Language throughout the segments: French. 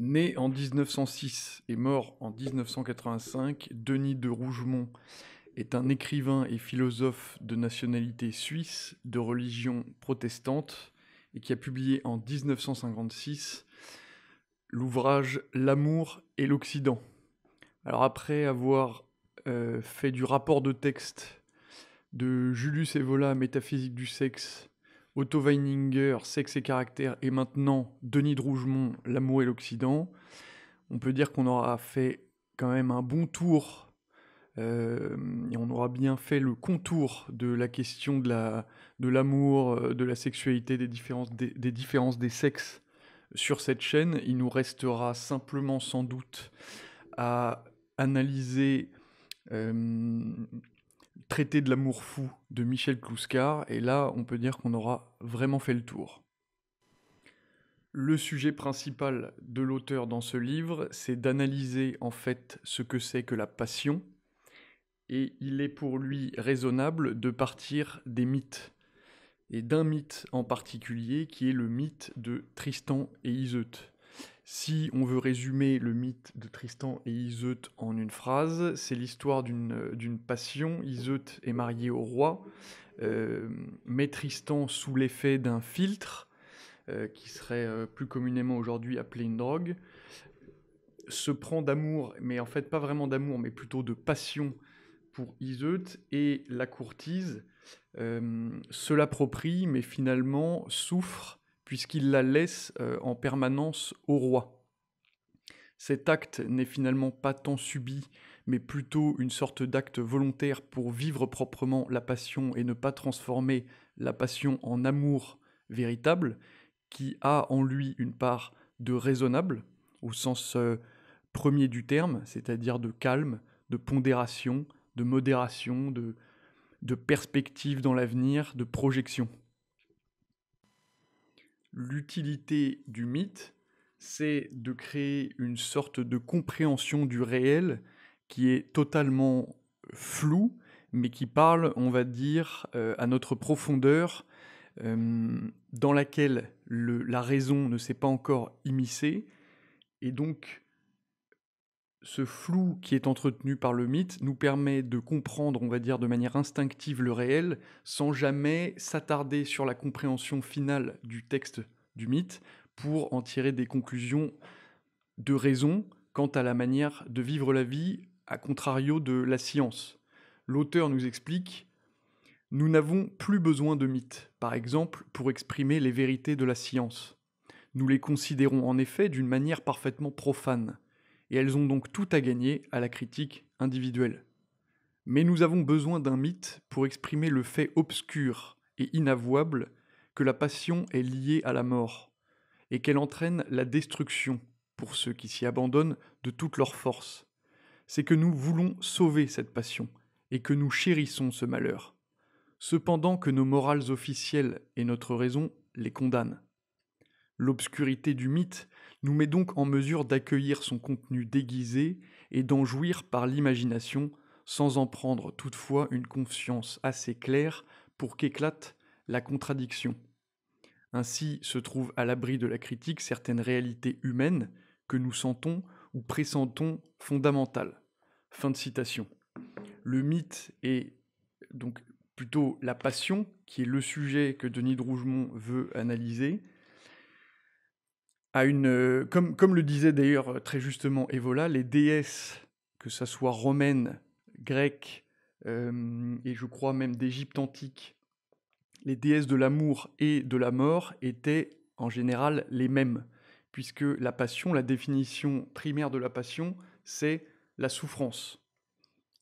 Né en 1906 et mort en 1985, Denis de Rougemont est un écrivain et philosophe de nationalité suisse, de religion protestante, et qui a publié en 1956 l'ouvrage L'amour et l'Occident. Alors après avoir euh, fait du rapport de texte de Julius Evola, Métaphysique du sexe, Otto Weininger, Sexe et caractère, et maintenant Denis de Rougemont, L'amour et l'Occident, on peut dire qu'on aura fait quand même un bon tour euh, et on aura bien fait le contour de la question de l'amour, euh, de la sexualité, des différences des, des différences des sexes sur cette chaîne. Il nous restera simplement sans doute à analyser euh, Traité de l'amour fou de Michel Clouscar, et là on peut dire qu'on aura vraiment fait le tour. Le sujet principal de l'auteur dans ce livre, c'est d'analyser en fait ce que c'est que la passion, et il est pour lui raisonnable de partir des mythes, et d'un mythe en particulier qui est le mythe de Tristan et Iseut. Si on veut résumer le mythe de Tristan et Iseut en une phrase, c'est l'histoire d'une passion. Iseut est marié au roi, euh, met Tristan sous l'effet d'un filtre, euh, qui serait euh, plus communément aujourd'hui appelé une drogue, se prend d'amour, mais en fait pas vraiment d'amour, mais plutôt de passion pour Iseut, et la courtise euh, se l'approprie, mais finalement souffre puisqu'il la laisse euh, en permanence au roi. Cet acte n'est finalement pas tant subi, mais plutôt une sorte d'acte volontaire pour vivre proprement la passion et ne pas transformer la passion en amour véritable, qui a en lui une part de raisonnable, au sens euh, premier du terme, c'est-à-dire de calme, de pondération, de modération, de, de perspective dans l'avenir, de projection. L'utilité du mythe, c'est de créer une sorte de compréhension du réel qui est totalement flou, mais qui parle, on va dire, euh, à notre profondeur, euh, dans laquelle la raison ne s'est pas encore immiscée, et donc ce flou qui est entretenu par le mythe nous permet de comprendre, on va dire, de manière instinctive le réel, sans jamais s'attarder sur la compréhension finale du texte du mythe, pour en tirer des conclusions de raison quant à la manière de vivre la vie, à contrario de la science. L'auteur nous explique Nous n'avons plus besoin de mythes, par exemple, pour exprimer les vérités de la science. Nous les considérons en effet d'une manière parfaitement profane et elles ont donc tout à gagner à la critique individuelle. Mais nous avons besoin d'un mythe pour exprimer le fait obscur et inavouable que la passion est liée à la mort, et qu'elle entraîne la destruction pour ceux qui s'y abandonnent de toute leur force. C'est que nous voulons sauver cette passion, et que nous chérissons ce malheur, cependant que nos morales officielles et notre raison les condamnent. L'obscurité du mythe nous met donc en mesure d'accueillir son contenu déguisé et d'en jouir par l'imagination, sans en prendre toutefois une conscience assez claire pour qu'éclate la contradiction. Ainsi se trouvent à l'abri de la critique certaines réalités humaines que nous sentons ou pressentons fondamentales. Fin de citation. Le mythe est donc plutôt la passion, qui est le sujet que Denis de Rougemont veut analyser, euh, comme, le disait d'ailleurs euh, très justement Evola, les déesses, que ce soit romaines, grecques, euh, et je crois même d'Égypte antique, les déesses de l'amour et de la mort étaient en général les mêmes, puisque la passion, la définition primaire de la passion, c'est la souffrance.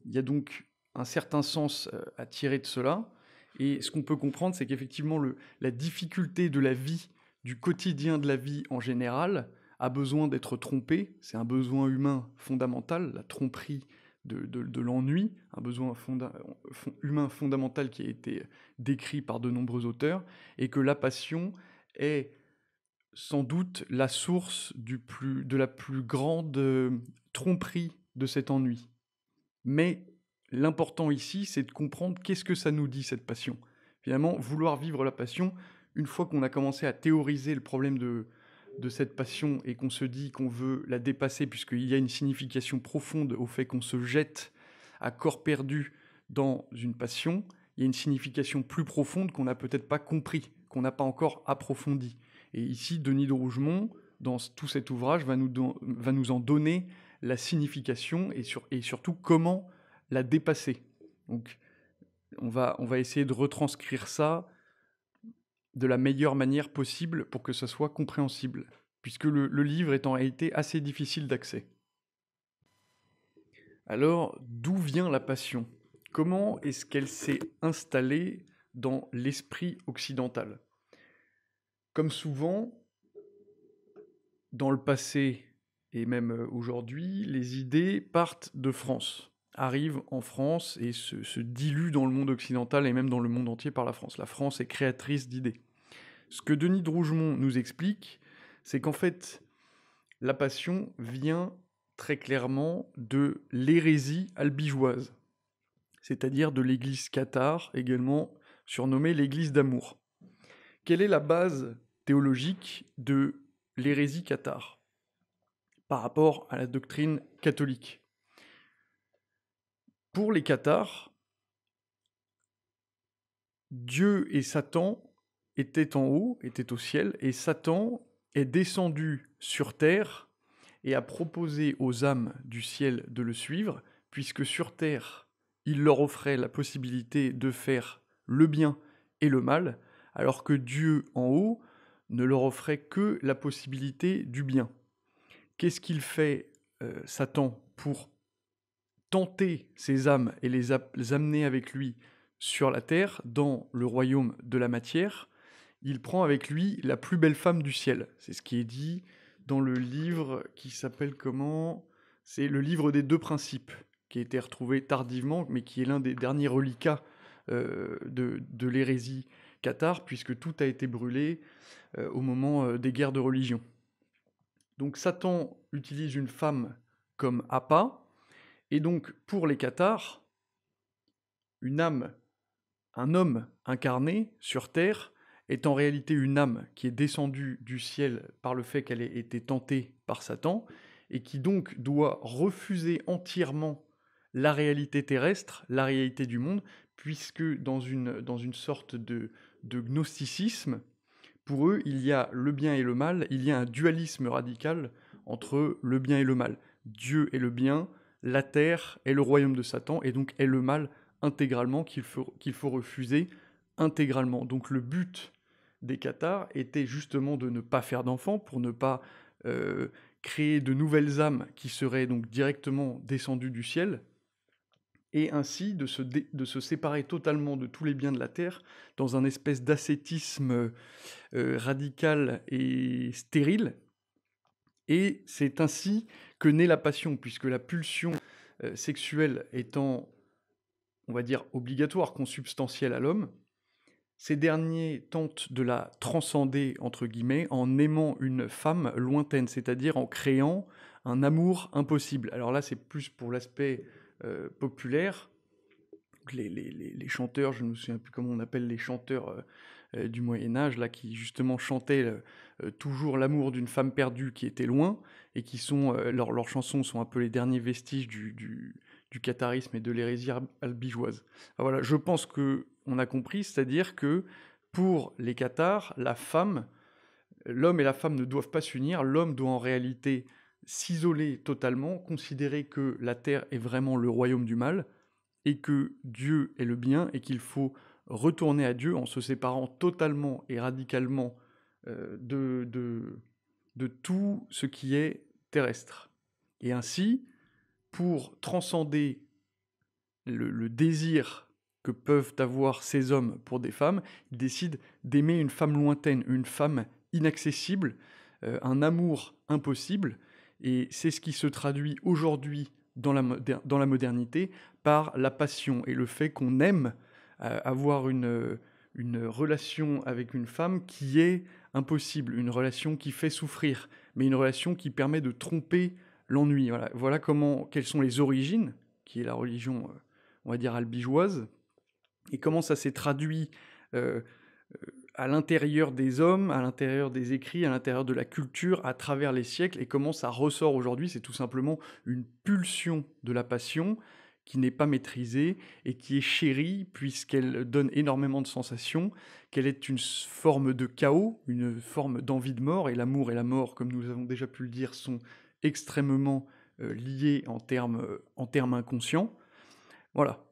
Il y a donc un certain sens à tirer de cela, et ce qu'on peut comprendre, c'est qu'effectivement, la difficulté de la vie du quotidien de la vie en général a besoin d'être trompé. C'est un besoin humain fondamental, la tromperie de, l'ennui, un besoin humain fondamental qui a été décrit par de nombreux auteurs, et que la passion est sans doute la source du plus, de la plus grande euh, tromperie de cet ennui. Mais l'important ici, c'est de comprendre qu'est-ce que ça nous dit, cette passion. Finalement, vouloir vivre la passion, une fois qu'on a commencé à théoriser le problème de, cette passion et qu'on se dit qu'on veut la dépasser, puisqu'il y a une signification profonde au fait qu'on se jette à corps perdu dans une passion, il y a une signification plus profonde qu'on n'a peut-être pas compris, qu'on n'a pas encore approfondie. Et ici, Denis de Rougemont, dans tout cet ouvrage, va nous, en donner la signification et, surtout comment la dépasser. Donc, on va essayer de retranscrire ça de la meilleure manière possible pour que ça soit compréhensible, puisque le, livre est en réalité assez difficile d'accès. Alors, d'où vient la passion? Comment est-ce qu'elle s'est installée dans l'esprit occidental? Comme souvent, dans le passé et même aujourd'hui, les idées partent de France arrive en France et se, se, dilue dans le monde occidental et même dans le monde entier par la France. La France est créatrice d'idées. Ce que Denis de Rougemont nous explique, c'est qu'en fait, la passion vient très clairement de l'hérésie albigeoise, c'est-à-dire de l'église cathare, également surnommée l'église d'amour. Quelle est la base théologique de l'hérésie cathare par rapport à la doctrine catholique? Pour les Cathares, Dieu et Satan étaient en haut, étaient au ciel, et Satan est descendu sur terre et a proposé aux âmes du ciel de le suivre, puisque sur terre, il leur offrait la possibilité de faire le bien et le mal, alors que Dieu en haut ne leur offrait que la possibilité du bien. Qu'est-ce qu'il fait, euh, Satan, pour tenter ces âmes et les, amener avec lui sur la terre, dans le royaume de la matière, il prend avec lui la plus belle femme du ciel. C'est ce qui est dit dans le livre qui s'appelle comment? C'est le livre des deux principes, qui a été retrouvé tardivement, mais qui est l'un des derniers reliquats euh, de, l'hérésie cathare, puisque tout a été brûlé euh, au moment euh, des guerres de religion. Donc Satan utilise une femme comme appât, et donc, pour les Cathares, une âme, un homme incarné sur Terre, est en réalité une âme qui est descendue du ciel par le fait qu'elle ait été tentée par Satan, et qui donc doit refuser entièrement la réalité terrestre, la réalité du monde, puisque dans une, dans une sorte de, de gnosticisme, pour eux, il y a le bien et le mal, il y a un dualisme radical entre le bien et le mal. Dieu est le bien, la terre est le royaume de Satan et donc est le mal intégralement qu'il faut, qu'il faut refuser intégralement. Donc le but des Cathares était justement de ne pas faire d'enfants pour ne pas euh, créer de nouvelles âmes qui seraient donc directement descendues du ciel et ainsi de se, séparer totalement de tous les biens de la terre dans un espèce d'ascétisme euh, radical et stérile. Et c'est ainsi que naît la passion, puisque la pulsion euh, sexuelle étant, on va dire, obligatoire, consubstantielle à l'homme, ces derniers tentent de la transcender, entre guillemets, en aimant une femme lointaine, c'est-à-dire en créant un amour impossible. Alors là, c'est plus pour l'aspect euh, populaire. Les, chanteurs, je ne me souviens plus comment on appelle les chanteurs euh, euh, du Moyen Âge, là, qui justement chantaient toujours l'amour d'une femme perdue qui était loin, et qui sont, leurs chansons sont un peu les derniers vestiges du, du, catharisme et de l'hérésie albigeoise. voilà, je pense que on a compris, c'est-à-dire que pour les cathares, la femme, l'homme et la femme ne doivent pas s'unir, l'homme doit en réalité s'isoler totalement, considérer que la terre est vraiment le royaume du mal, et que Dieu est le bien, et qu'il faut retourner à Dieu en se séparant totalement et radicalement euh, de, de, tout ce qui est terrestre. Et ainsi, pour transcender le, désir que peuvent avoir ces hommes pour des femmes, ils décident d'aimer une femme lointaine, une femme inaccessible, euh, un amour impossible, et c'est ce qui se traduit aujourd'hui dans la, modernité par la passion et le fait qu'on aime avoir une, relation avec une femme qui est impossible, une relation qui fait souffrir, mais une relation qui permet de tromper l'ennui. Voilà, voilà comment, quelles sont les origines, qui est la religion, euh, on va dire, albigeoise, et comment ça s'est traduit euh, à l'intérieur des hommes, à l'intérieur des écrits, à l'intérieur de la culture, à travers les siècles, et comment ça ressort aujourd'hui, c'est tout simplement une pulsion de la passion qui n'est pas maîtrisée et qui est chérie puisqu'elle donne énormément de sensations, qu'elle est une forme de chaos, une forme d'envie de mort, et l'amour et la mort, comme nous avons déjà pu le dire, sont extrêmement euh, liés euh, en termes inconscients. Voilà.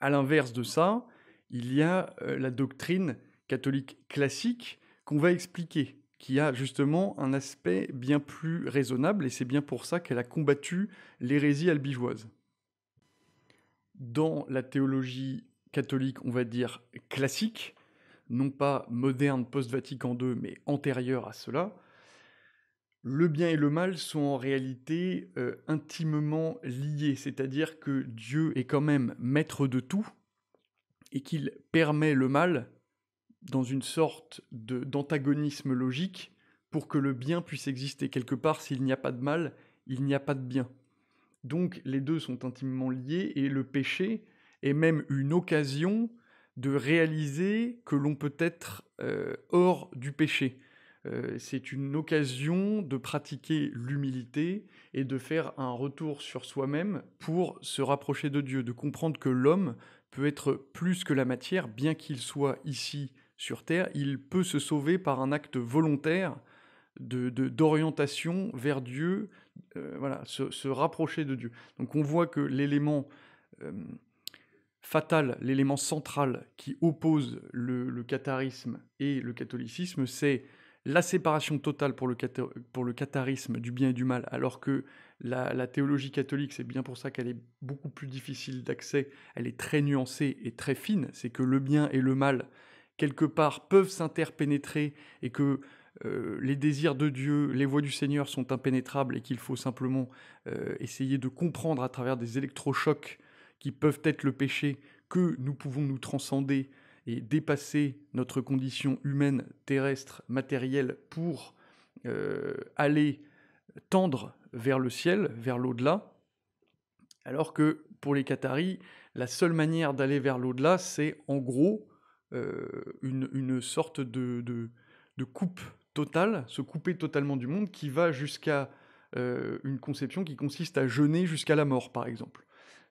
À l'inverse de ça, il y a euh, la doctrine catholique classique qu'on va expliquer, qui a justement un aspect bien plus raisonnable, et c'est bien pour ça qu'elle a combattu l'hérésie albigeoise. Dans la théologie catholique, on va dire classique, non pas moderne post-Vatican II, mais antérieure à cela, le bien et le mal sont en réalité euh, intimement liés, c'est-à-dire que Dieu est quand même maître de tout et qu'il permet le mal dans une sorte d'antagonisme logique pour que le bien puisse exister. Quelque part, s'il n'y a pas de mal, il n'y a pas de bien. Donc les deux sont intimement liés et le péché est même une occasion de réaliser que l'on peut être euh, hors du péché. Euh, c'est une occasion de pratiquer l'humilité et de faire un retour sur soi-même pour se rapprocher de Dieu, de comprendre que l'homme peut être plus que la matière, bien qu'il soit ici sur Terre, il peut se sauver par un acte volontaire de, d'orientation vers Dieu, euh, voilà, se, rapprocher de Dieu. Donc on voit que l'élément euh, fatal, l'élément central qui oppose le, catharisme et le catholicisme, c'est la séparation totale pour le, pour le catharisme du bien et du mal, alors que la, théologie catholique, c'est bien pour ça qu'elle est beaucoup plus difficile d'accès, elle est très nuancée et très fine, c'est que le bien et le mal quelque part, peuvent s'interpénétrer et que euh, les désirs de Dieu, les voies du Seigneur sont impénétrables et qu'il faut simplement euh, essayer de comprendre à travers des électrochocs qui peuvent être le péché que nous pouvons nous transcender et dépasser notre condition humaine, terrestre, matérielle pour euh, aller tendre vers le ciel, vers l'au-delà, alors que pour les Qataris, la seule manière d'aller vers l'au-delà, c'est en gros euh, une, sorte de, de, coupe totale, se couper totalement du monde, qui va jusqu'à euh, une conception qui consiste à jeûner jusqu'à la mort, par exemple.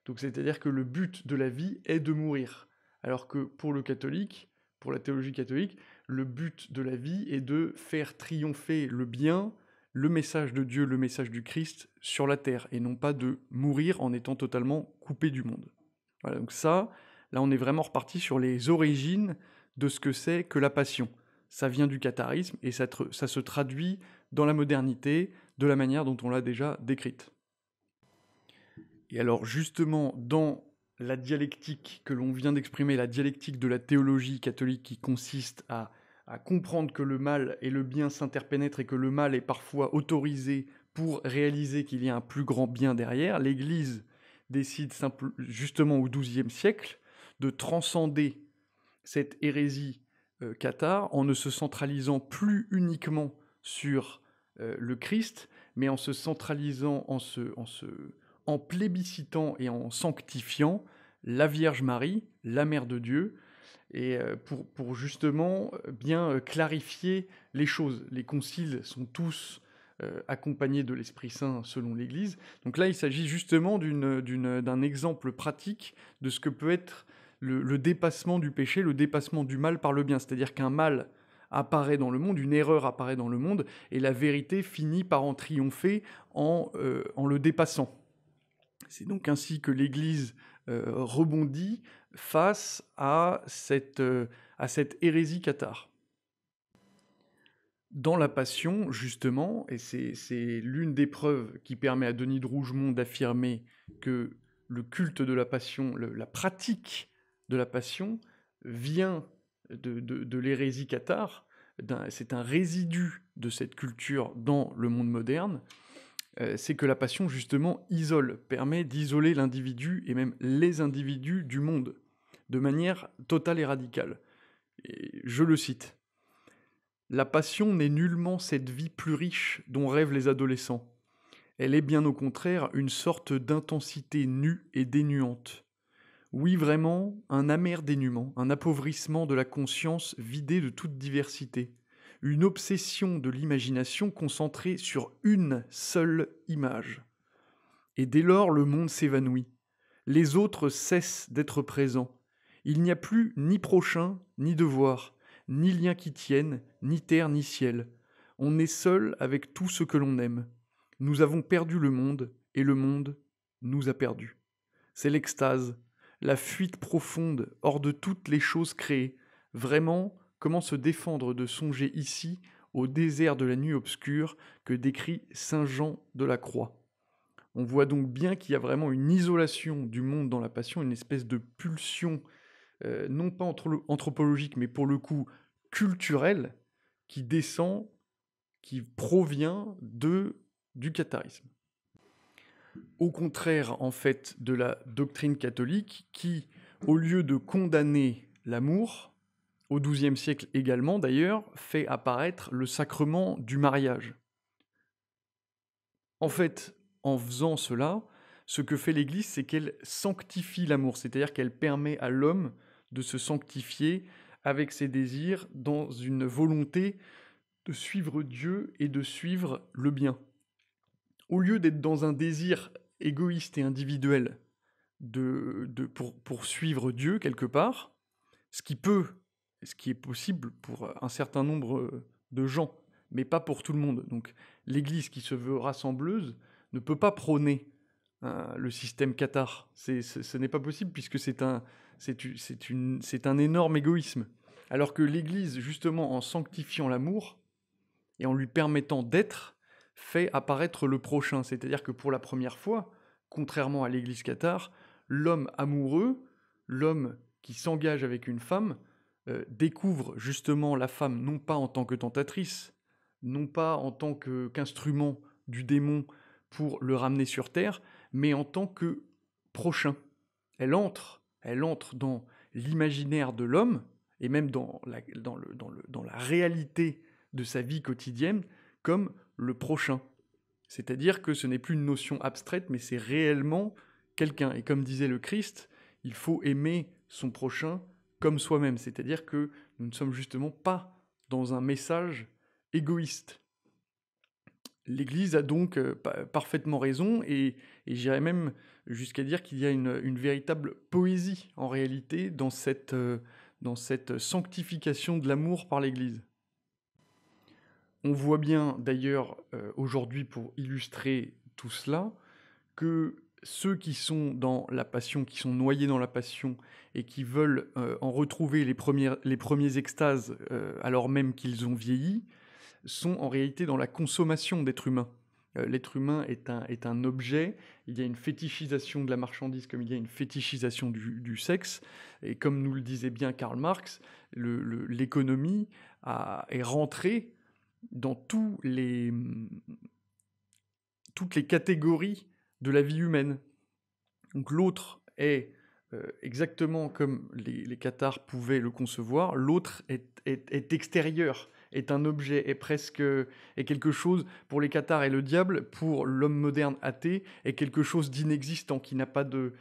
Donc c'est-à-dire que le but de la vie est de mourir. Alors que pour le catholique, pour la théologie catholique, le but de la vie est de faire triompher le bien, le message de Dieu, le message du Christ sur la terre, et non pas de mourir en étant totalement coupé du monde. Voilà, donc ça, Là, on est vraiment reparti sur les origines de ce que c'est que la passion. Ça vient du catharisme et ça, se traduit dans la modernité de la manière dont on l'a déjà décrite. Et alors justement, dans la dialectique que l'on vient d'exprimer, la dialectique de la théologie catholique qui consiste à, comprendre que le mal et le bien s'interpénètrent et que le mal est parfois autorisé pour réaliser qu'il y a un plus grand bien derrière, l'Église décide justement au XIIe siècle de transcender cette hérésie euh, cathare en ne se centralisant plus uniquement sur euh, le Christ, mais en se centralisant, en, se, en, se, en plébiscitant et en sanctifiant la Vierge Marie, la Mère de Dieu, et euh, pour, justement bien clarifier les choses. Les conciles sont tous accompagnés de l'Esprit Saint selon l'Église. Donc là, il s'agit justement d'un exemple pratique de ce que peut être le, dépassement du péché, le dépassement du mal par le bien. C'est-à-dire qu'un mal apparaît dans le monde, une erreur apparaît dans le monde, et la vérité finit par en triompher en, euh, le dépassant. C'est donc ainsi que l'Église euh, rebondit face à cette, euh, à cette hérésie cathare. Dans la Passion, justement, et c'est l'une des preuves qui permet à Denis de Rougemont d'affirmer que le culte de la Passion, la pratique de la passion vient de, l'hérésie cathare, c'est un résidu de cette culture dans le monde moderne, c'est que la passion justement isole, permet d'isoler l'individu et même les individus du monde, de manière totale et radicale. Je le cite. La passion n'est nullement cette vie plus riche dont rêvent les adolescents. Elle est bien au contraire une sorte d'intensité nue et dénuante Oui, vraiment, un amer dénuement, un appauvrissement de la conscience vidée de toute diversité, une obsession de l'imagination concentrée sur une seule image. Et dès lors, le monde s'évanouit. Les autres cessent d'être présents. Il n'y a plus ni prochain, ni devoir, ni lien qui tienne, ni terre, ni ciel. On est seul avec tout ce que l'on aime. Nous avons perdu le monde, et le monde nous a perdus. C'est l'extase, la fuite profonde hors de toutes les choses créées. Vraiment, comment se défendre de songer ici au désert de la nuit obscure que décrit Saint Jean de la Croix. On voit donc bien qu'il y a vraiment une isolation du monde dans la passion, une espèce de pulsion, euh, non pas anthropologique, mais pour le coup culturelle, qui descend, qui provient de, du catharisme. Au contraire, en fait, de la doctrine catholique qui, au lieu de condamner l'amour, au XIIe siècle également d'ailleurs, fait apparaître le sacrement du mariage. En fait, en faisant cela, ce que fait l'Église, c'est qu'elle sanctifie l'amour, c'est-à-dire qu'elle permet à l'homme de se sanctifier avec ses désirs dans une volonté de suivre Dieu et de suivre le bien. Au lieu d'être dans un désir égoïste et individuel de, de pour, pour suivre Dieu quelque part, ce qui peut, ce qui est possible pour un certain nombre de gens, mais pas pour tout le monde. Donc l'Église qui se veut rassembleuse ne peut pas prôner euh, le système Qatar. ce n'est pas possible puisque c'est un, c'est un énorme égoïsme. Alors que l'Église, justement, en sanctifiant l'amour et en lui permettant d'être, fait apparaître le prochain. C'est-à-dire que pour la première fois, contrairement à l'Église Qatar, l'homme amoureux, l'homme qui s'engage avec une femme, euh, découvre justement la femme non pas en tant que tentatrice, non pas en tant qu'instrument du démon pour le ramener sur Terre, mais en tant que prochain. Elle entre, elle entre dans l'imaginaire de l'homme, et même dans la, dans, le, dans, le, dans la réalité de sa vie quotidienne, comme le prochain. C'est-à-dire que ce n'est plus une notion abstraite, mais c'est réellement quelqu'un. Et comme disait le Christ, il faut aimer son prochain comme soi-même. C'est-à-dire que nous ne sommes justement pas dans un message égoïste. L'Église a donc euh, parfaitement raison, et, j'irais même jusqu'à dire qu'il y a une, véritable poésie en réalité dans cette, euh, dans cette sanctification de l'amour par l'Église. On voit bien d'ailleurs euh, aujourd'hui pour illustrer tout cela que ceux qui sont dans la passion, qui sont noyés dans la passion et qui veulent en retrouver les, premières, les premiers extases alors même qu'ils ont vieilli, sont en réalité dans la consommation d'êtres humains. Euh, l'être humain est un, est un objet, il y a une fétichisation de la marchandise comme il y a une fétichisation du, sexe, et comme nous le disait bien Karl Marx, l'économie est rentrée dans tous les, toutes les catégories de la vie humaine. Donc l'autre est euh, exactement comme les, les Qatars pouvaient le concevoir, l'autre est, est, est extérieur est un objet, est presque est quelque chose pour les cathares et le diable, pour l'homme moderne athée, est quelque chose d'inexistant, qui n'a pas de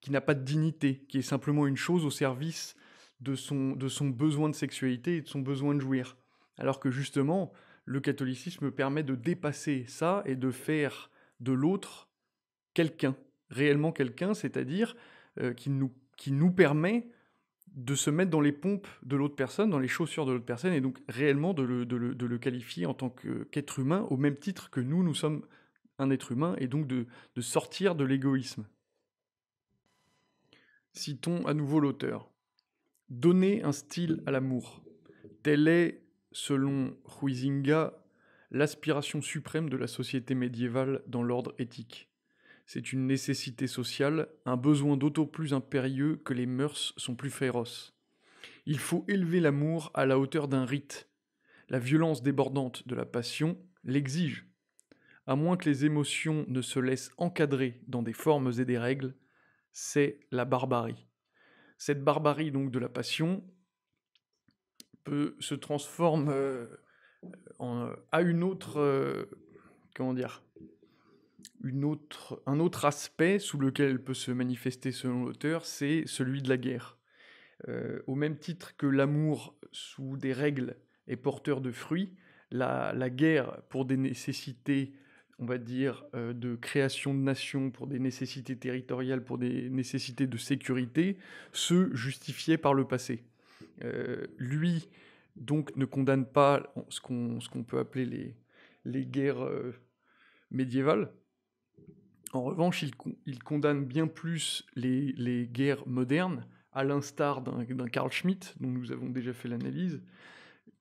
qui n'a pas de dignité, qui est simplement une chose au service de son, de son besoin de sexualité et de son besoin de jouir. Alors que justement, le catholicisme permet de dépasser ça et de faire de l'autre quelqu'un, réellement quelqu'un, c'est-à-dire euh, qui, nous, permet de se mettre dans les pompes de l'autre personne, dans les chaussures de l'autre personne, et donc réellement de le, qualifier en tant qu'être humain, au même titre que nous, nous sommes un être humain, et donc de, de sortir de l'égoïsme. Citons à nouveau l'auteur. Donner un style à l'amour. Tel est, selon Huizinga, l'aspiration suprême de la société médiévale dans l'ordre éthique. C'est une nécessité sociale, un besoin d'autant plus impérieux que les mœurs sont plus féroces. Il faut élever l'amour à la hauteur d'un rite. La violence débordante de la passion l'exige. À moins que les émotions ne se laissent encadrer dans des formes et des règles, c'est la barbarie. Cette barbarie donc de la passion peut se transformer euh, en, à une autre euh, comment dire un autre aspect sous lequel peut se manifester selon l'auteur, c'est celui de la guerre. Euh, au même titre que l'amour sous des règles est porteur de fruits, la, guerre pour des nécessités, on va dire, euh, de création de nations, pour des nécessités territoriales, pour des nécessités de sécurité, se justifiait par le passé. Euh, lui, donc, ne condamne pas ce qu'on peut appeler les guerres médiévales, en revanche, il, condamne bien plus les, guerres modernes, à l'instar d'un Carl Schmitt, dont nous avons déjà fait l'analyse,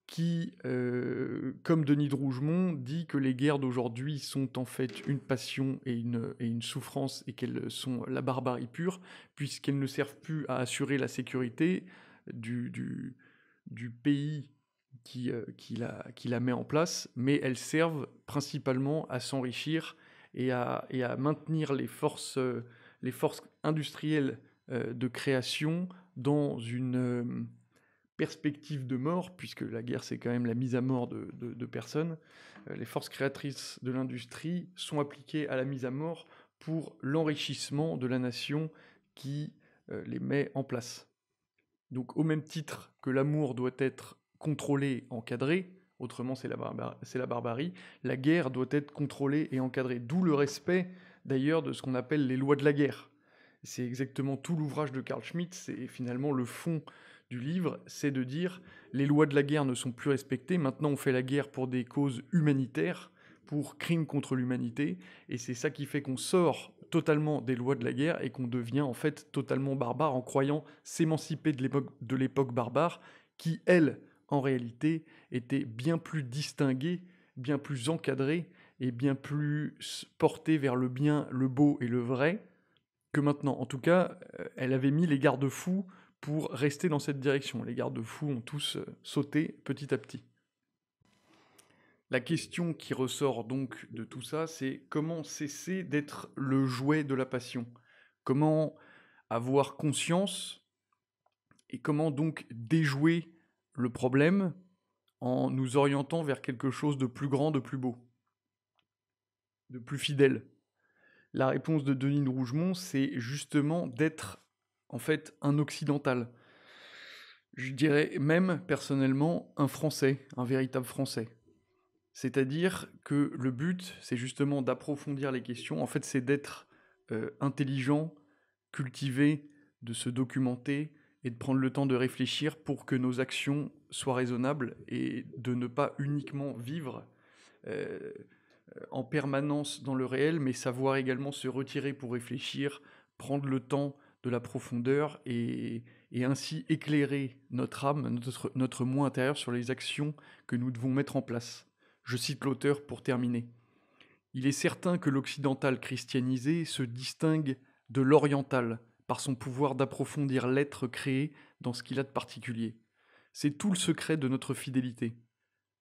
qui, euh, comme Denis de Rougemont, dit que les guerres d'aujourd'hui sont en fait une passion et une, souffrance et qu'elles sont la barbarie pure, puisqu'elles ne servent plus à assurer la sécurité du, pays euh, qui, la, qui, la, met en place, mais elles servent principalement à s'enrichir et à, maintenir les forces, euh, les forces industrielles euh, de création dans une euh, perspective de mort, puisque la guerre c'est quand même la mise à mort de, personnes, les forces créatrices de l'industrie sont appliquées à la mise à mort pour l'enrichissement de la nation qui les met en place. Donc au même titre que l'amour doit être contrôlé, encadré, autrement c'est la, barbarie. La guerre doit être contrôlée et encadrée, d'où le respect d'ailleurs de ce qu'on appelle les lois de la guerre. C'est exactement tout l'ouvrage de Carl Schmitt, c'est finalement le fond du livre, c'est de dire les lois de la guerre ne sont plus respectées, maintenant on fait la guerre pour des causes humanitaires, pour crimes contre l'humanité, et c'est ça qui fait qu'on sort totalement des lois de la guerre et qu'on devient en fait totalement barbare en croyant s'émanciper de l'époque barbare qui, elle, en réalité, était bien plus distinguée, bien plus encadrée et bien plus portée vers le bien, le beau et le vrai que maintenant. En tout cas, euh, elle avait mis les garde-fous pour rester dans cette direction. Les garde-fous ont tous euh, sauté petit à petit. La question qui ressort donc de tout ça, c'est comment cesser d'être le jouet de la passion? Comment avoir conscience et comment donc déjouer le problème en nous orientant vers quelque chose de plus grand, de plus beau, de plus fidèle. La réponse de Denis de Rougemont, c'est justement d'être en fait un occidental. Je dirais même personnellement un Français, un véritable Français. C'est-à-dire que le but, c'est justement d'approfondir les questions. En fait, c'est d'être euh, intelligent, cultivé, de se documenter, et de prendre le temps de réfléchir pour que nos actions soient raisonnables et de ne pas uniquement vivre euh, en permanence dans le réel, mais savoir également se retirer pour réfléchir, prendre le temps de la profondeur et, ainsi éclairer notre âme, notre, notre moi intérieur sur les actions que nous devons mettre en place. Je cite l'auteur pour terminer. Il est certain que l'occidental christianisé se distingue de l'oriental, par son pouvoir d'approfondir l'être créé dans ce qu'il a de particulier. C'est tout le secret de notre fidélité.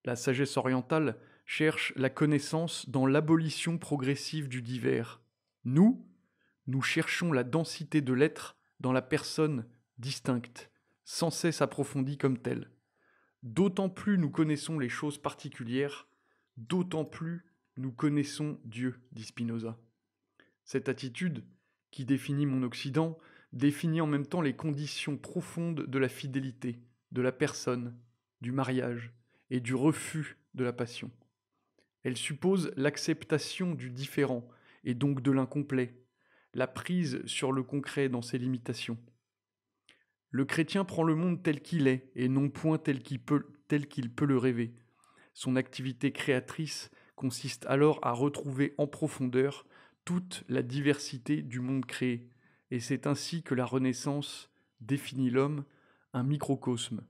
La sagesse orientale cherche la connaissance dans l'abolition progressive du divers. Nous, nous cherchons la densité de l'être dans la personne distincte, sans cesse approfondie comme telle. D'autant plus nous connaissons les choses particulières, d'autant plus nous connaissons Dieu, dit Spinoza. Cette attitude, qui définit mon Occident, définit en même temps les conditions profondes de la fidélité, de la personne, du mariage et du refus de la passion. Elle suppose l'acceptation du différent et donc de l'incomplet, la prise sur le concret dans ses limitations. Le chrétien prend le monde tel qu'il est et non point tel qu'il peut, tel qu'il peut le rêver. Son activité créatrice consiste alors à retrouver en profondeur toute la diversité du monde créé, et c'est ainsi que la Renaissance définit l'homme un microcosme.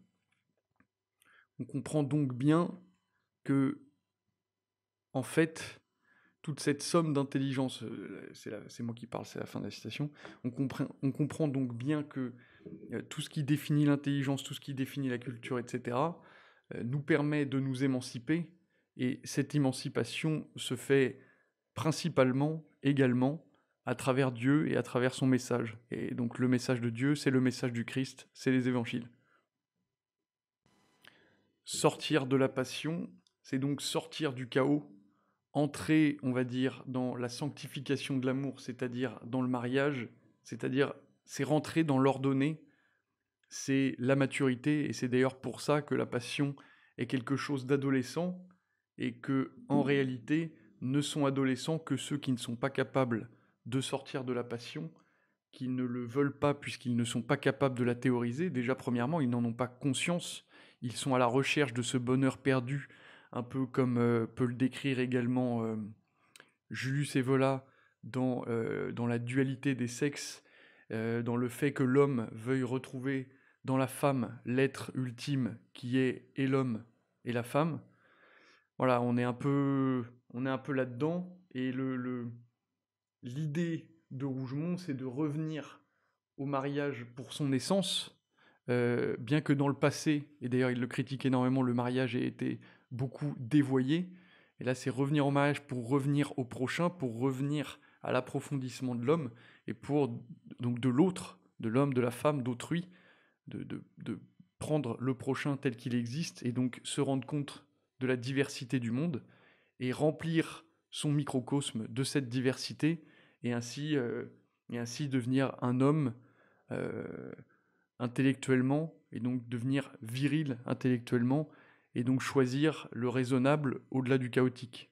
On comprend donc bien que, en fait, toute cette somme d'intelligence, euh, c'est moi qui parle, c'est la fin de la citation, on comprend, on comprend donc bien que euh, tout ce qui définit l'intelligence, tout ce qui définit la culture, etc., euh, nous permet de nous émanciper, et cette émancipation se fait principalement, également, à travers Dieu et à travers son message. Et donc le message de Dieu, c'est le message du Christ, c'est les évangiles. Sortir de la passion, c'est donc sortir du chaos entrer, on va dire, dans la sanctification de l'amour, c'est-à-dire dans le mariage, c'est-à-dire c'est rentrer dans l'ordonnée, c'est la maturité, et c'est d'ailleurs pour ça que la passion est quelque chose d'adolescent, et que en réalité ne sont adolescents que ceux qui ne sont pas capables de sortir de la passion, qui ne le veulent pas puisqu'ils ne sont pas capables de la théoriser. Déjà, premièrement, ils n'en ont pas conscience, ils sont à la recherche de ce bonheur perdu un peu comme euh, peut le décrire également euh, Julius Evola dans, euh, dans la dualité des sexes, dans le fait que l'homme veuille retrouver dans la femme l'être ultime qui est et l'homme et la femme. Voilà, on est un peu, on est un peu là-dedans. Et le, l'idée de Rougemont, c'est de revenir au mariage pour son essence, bien que dans le passé, et d'ailleurs il le critique énormément, le mariage ait été beaucoup dévoyé. Et là, c'est revenir au mariage pour revenir au prochain, pour revenir à l'approfondissement de l'homme et pour donc de l'autre, de l'homme, de la femme, d'autrui, de, de, prendre le prochain tel qu'il existe et donc se rendre compte de la diversité du monde et remplir son microcosme de cette diversité et ainsi, euh, devenir un homme euh, intellectuellement et donc devenir viril intellectuellement et donc choisir le raisonnable au-delà du chaotique.